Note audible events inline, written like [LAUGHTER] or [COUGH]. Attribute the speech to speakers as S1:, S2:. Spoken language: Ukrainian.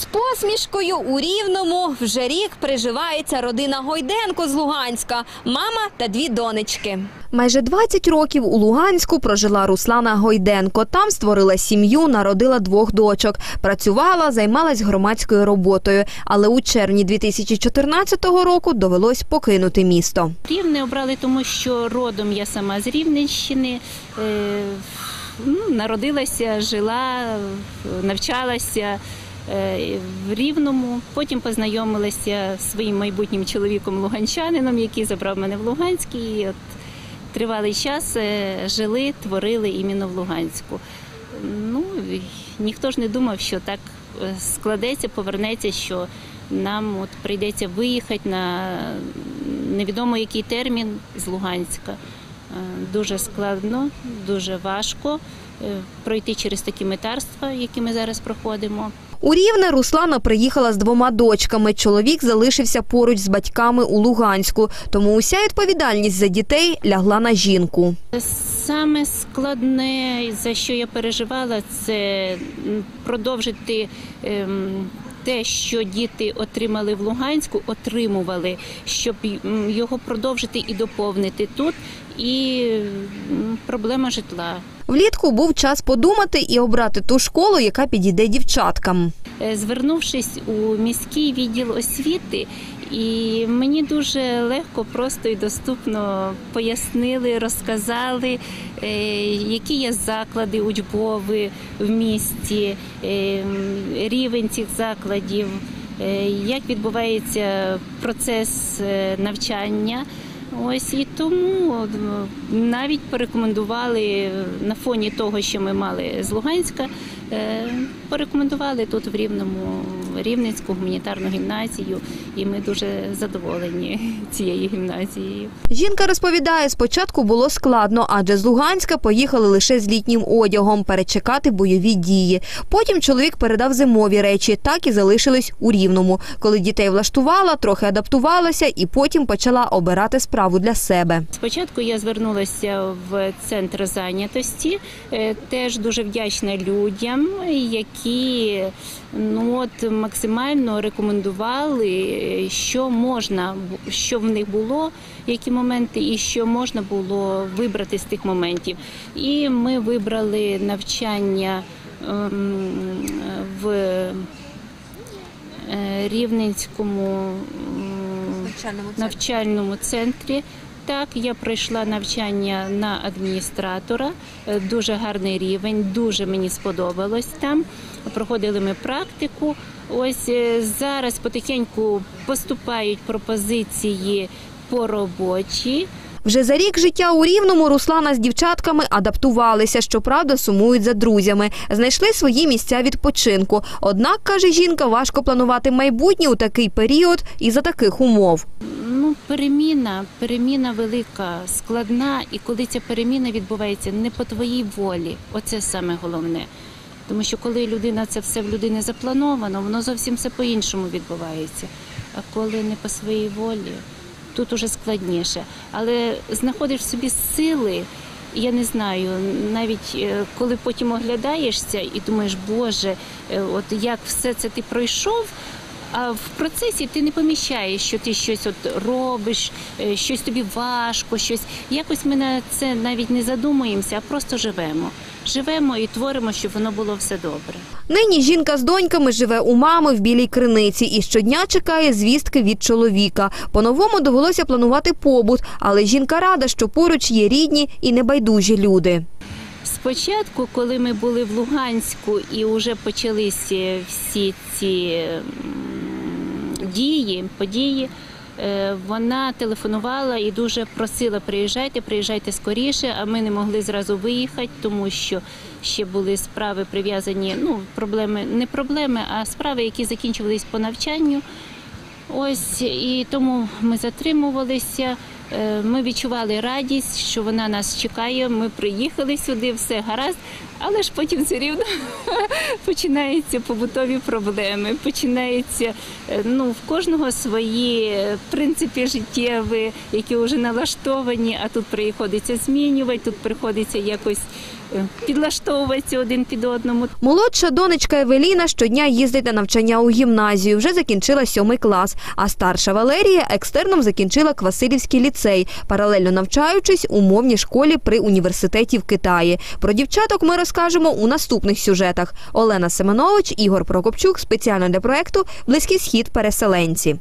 S1: З посмішкою у Рівному вже рік приживається родина Гойденко з Луганська, мама та дві донечки. Майже 20 років у Луганську прожила Руслана Гойденко. Там створила сім'ю, народила двох дочок. Працювала, займалась громадською роботою. Але у червні 2014 року довелось покинути місто.
S2: Рівне обрали, тому що родом я сама з Рівненщини. Е, ну, народилася, жила, навчалася в Рівному. Потім познайомилася зі своїм майбутнім чоловіком луганчанином, який забрав мене в Луганськ. І от тривалий час е, жили, творили іменно в Луганську. Ну, ніхто ж не думав, що так е, складеться, повернеться, що нам от прийдеться виїхати на невідомо який термін з Луганська. Е, Дуже складно, дуже важко е, пройти через такі метарства, які ми зараз проходимо.
S1: У Рівне Руслана приїхала з двома дочками. Чоловік залишився поруч з батьками у Луганську, тому уся відповідальність за дітей лягла на жінку.
S2: Саме складне, за що я переживала, це продовжити ем, те, що діти отримали в Луганську, отримували, щоб його продовжити і доповнити тут. І проблема житла.
S1: Влітку був час подумати і обрати ту школу, яка підійде дівчаткам.
S2: Е, Звернувшись у міський відділ освіти, і мені дуже легко, просто і доступно пояснили, розказали, е, які є заклади учбови в місті, е, рівень цих закладів, як відбувається процес навчання. Ось і тому навіть порекомендували на фоні того, що ми мали з Луганська, порекомендували тут в Рівному Рівненську гуманітарну гімназію, і ми дуже задоволені цією гімназією.
S1: Жінка розповідає, спочатку було складно, адже з Луганська поїхали лише з літнім одягом перечекати бойові дії. Потім чоловік передав зимові речі, так і залишились у Рівному. Коли дітей влаштувала, трохи адаптувалася і потім почала обирати справу для себе.
S2: Спочатку я звернулася в центр зайнятості, Е, теж дуже вдячна людям, які ну от максимально рекомендували, що можна, що в них було, які моменти, і що можна було вибрати з тих моментів. І ми вибрали навчання ем, в е, Рівненському навчальному центрі. Так, я пройшла навчання на адміністратора, Е, дуже гарний рівень, дуже мені сподобалось там. Проходили ми практику. Ось е, зараз потихеньку поступають пропозиції по роботі.
S1: Вже за рік життя у Рівному Руслана з дівчатками адаптувалися, щоправда, сумують за друзями. Знайшли свої місця відпочинку. Однак, каже жінка, важко планувати майбутнє у такий період і за таких умов.
S2: Переміна, переміна велика, складна, і коли ця переміна відбувається не по твоїй волі, оце саме головне. Тому що коли людина це все в людини заплановано, воно зовсім все по-іншому відбувається. А коли не по своїй волі, тут уже складніше. Але знаходиш в собі сили, я не знаю, навіть е, коли потім оглядаєшся і думаєш, Боже, е, от як все це ти пройшов. А в процесі ти не поміщаєш, що ти щось от робиш, е, щось тобі важко, щось якось ми на це навіть не задумуємося, а просто живемо. Живемо і творимо, щоб воно було все добре.
S1: Нині жінка з доньками живе у мами в білій криниці і щодня чекає звістки від чоловіка. По-новому довелося планувати побут, але жінка рада, що поруч є рідні і небайдужі люди.
S2: Спочатку, коли ми були в Луганську і вже почалися всі ці дії, події, е, вона телефонувала і дуже просила приїжджайте, приїжджайте скоріше. А ми не могли зразу виїхати, тому що ще були справи прив'язані. Ну, проблеми не проблеми, а справи, які закінчувались по навчанню. Ось і тому ми затримувалися. Е, Ми відчували радість, що вона нас чекає. Ми приїхали сюди, все гаразд. Але ж потім все рівно [LAUGHS] починаються побутові проблеми. Починається е, ну в кожного свої е, принципи життєві, які вже налаштовані. А тут приходиться змінювати, тут приходиться якось е, підлаштовуватися один під одному.
S1: Молодша донечка Евеліна щодня їздить на навчання у гімназію, вже закінчила сьомий клас. А старша Валерія екстерном закінчила Квасилівський ліцей, паралельно навчаючись у мовній школі при університеті в Китаї. Про дівчаток ми розкажемо у наступних сюжетах. Олена Семенович, Ігор Прокопчук спеціально для проекту Близький схід переселенці.